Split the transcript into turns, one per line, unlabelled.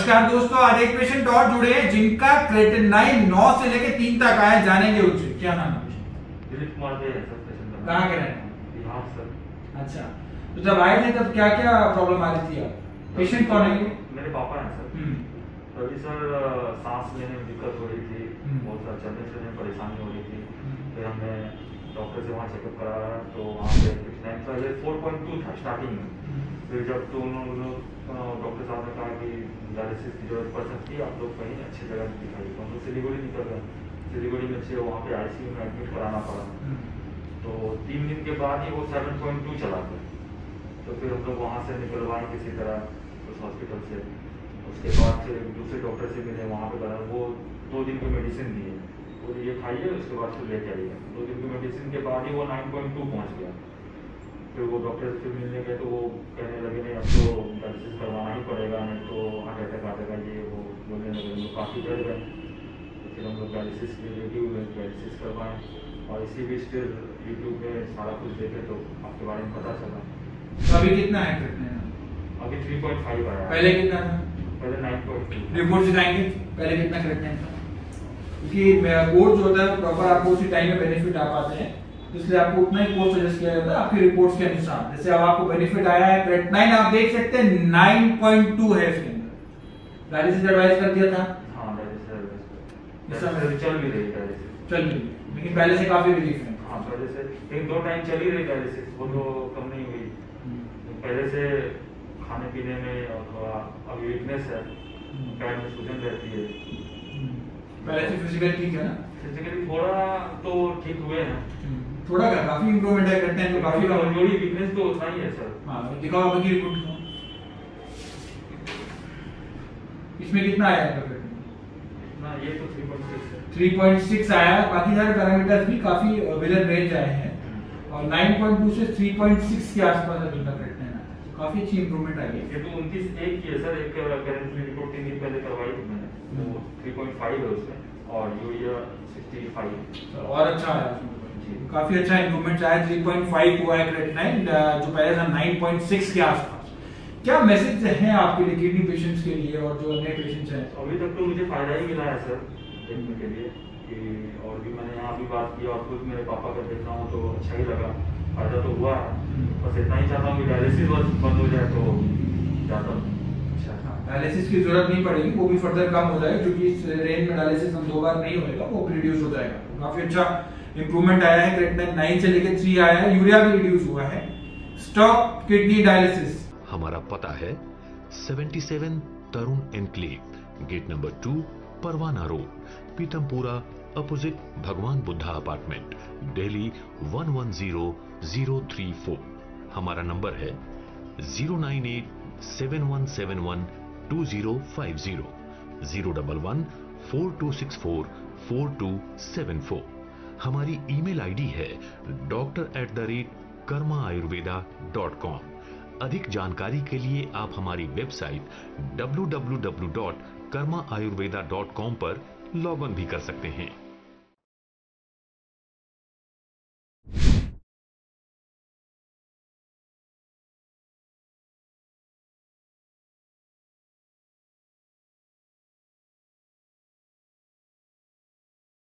नमस्कार दोस्तों आज एक पेशेंट और जुड़े हैं जिनका क्रेटेनाइन नौ से लेकर तीन तक आया जानेंगे उनसे। क्या नाम है?
दिलीप कुमार
कहाँ के रहने अच्छा तो जब आए थे तब क्या क्या प्रॉब्लम आ रही थी आप? पेशेंट कौन है
मेरे पापा हैं सर।
हम्म,
तभी सर सांस लेने में दिक्कत हो रही थी।
हम्म।
बहुत सारा चलने फिरने में परेशानी हो रही थी।
हम्म।
फिर हमने डॉक्टर से वहाँ चेकअप कराया तो वहाँ पे फोर पॉइंट टू था स्टार्टिंग में। फिर जब तो उन्होंने डॉक्टर साहब ने कहा कि डायलिसिस की ज़रूरत पड़ सकती है आप लोग कहीं अच्छी जगह दिखाइए तो हम लोग सिलीगुड़ी निकल गए सिलीगुड़ी में से वहाँ पे आईसीयू में एडमिट कराना पड़ा तो तीन दिन के बाद ही वो सेवन पॉइंट टू चला गया तो फिर हम लोग वहाँ से निकलवाए किसी तरह उस हॉस्पिटल से उसके बाद फिर दूसरे डॉक्टर से मिले वहाँ पे गए वो दो दिन की मेडिसिन दिए वो ये खाइए उसके बाद फिर लेके आइए दो दिन की मेडिसिन के बाद ही वो नाइन पॉइंट टू पहुँच गया फिर वो डॉक्टर से मिलने गए तो वो कहने लगे नहीं अब तो पड़ेगा नहीं तो हार्ट अटैक आ जाएगा ये वो बोलने लगे हम लोग काफ़ी डर गए तो फिर हम लोग डायलिसिस के रेडी हुए डायलिसिस करवाएँ। और इसी बीच फिर यूट्यूब में सारा कुछ देखे तो आपके बारे में पता चला।
तो अभी कितना है
अभी थ्री पॉइंट फाइव आया।
पहले कितना था?
पहले नाइन पॉइंट टू
रिपोर्ट दिखाएँगे पहले कितना क्रेटेनाइन था क्योंकि कोर्स जो होता है प्रॉपर आपको उसी टाइम में बेनिफिट आ पाते हैं। इसलिए आपको उतना ही कोर्स सजेस्ट किया जाता है आपकी रिपोर्ट्स के अनुसार। जैसे अब आपको बेनिफिट आया है क्रेटेनाइन आप देख सकते हैं 9.2 है इसके अंदर। डायलिसिस एडवाइस कर दिया था।
हाँ चल भी रही
चल रही लेकिन पहले से काफ़ी रिलीफ है।
हाँ पहले से। एक दो टाइम चल ही रही डायलिसिस वो तो कम नहीं हुई। पहले से खाने पीने में और थोड़ा अभी वीकनेस है। पैर में सूजन रहती है।
पहले से फ़िज़िकल ठीक है ना?
फिजिकली थोड़ा तो ठीक हुए हैं।
थोड़ा क्या काफ़ी इंप्रूवमेंट है क्रेटेनाइन तो काफ़ी कम
कमज़ोरी वीकनेस तो उतना ही है सर।
हाँ दिखाओ आप की रिपोर्ट दिखाओ। इसमें कितना आया है
ना ये तो थ्री पॉइंट सिक्स
3.6
है
आया बाकी सारे पैरामीटर्स भी काफ़ी विलन रेंज आए हैं। और 9.2 से 3.6 के आसपास अभी तक आया है। काफ़ी अच्छी इंप्रूवमेंट आई है।
ये तो उनतीस एक की है सर एक करेंटली रिपोर्ट तीन दिन पहले करवाई थी मैंने। वो थ्री पॉइंट फाइव है उसमें और यूरिया सिक्सटी फाइव
और अच्छा आया। उसमें। काफ़ी अच्छा इंप्रूवमेंट आया 3.5 हुआ है क्रेटेनाइन जो पहले था 9.6 के आसपास। क्या मैसेज है आपके लिए किडनी पेशेंट्स के लिए और जो अन्य पेशेंट्स हैं?
अभी तक तो मुझे फ़ायदा ही मिला है सर देखने के लिए कि और भी मैंने यहाँ भी बात की और खुद मेरे पापा का देख रहा हूँ तो अच्छा ही लगा। फ़ायदा तो हुआ बस इतना ही चाहता हूँ कि डायलिसिस बस बंद हो जाए तो ज़्यादा अच्छा
डायलिसिस की ज़रूरत नहीं पड़ेगी वो भी फर्दर कम हो जाएगा क्योंकि इस रेंज में डायलिसिस हम दो बार नहीं होएगा वो रिड्यूस हो जाएगा। काफ़ी अच्छा इंप्रूवमेंट आया है क्रेटनाइन नाइन से लेकर थ्री आया है यूरिया भी रिड्यूस हुआ है। स्टॉप किडनी डायलिसिस
हमारा पता है 77 Tarun enclave gate number two Parwana road Pitampura opposite Bhagwan Buddha apartment Delhi 110034 हमारा नंबर है 09871712050 011 4264 4274 हमारी ईमेल आईडी है doctor at the rate Karma Ayurveda dot com. अधिक जानकारी के लिए आप हमारी website W W W dot Karma Ayurveda dot com पर लॉग इन भी कर सकते हैं।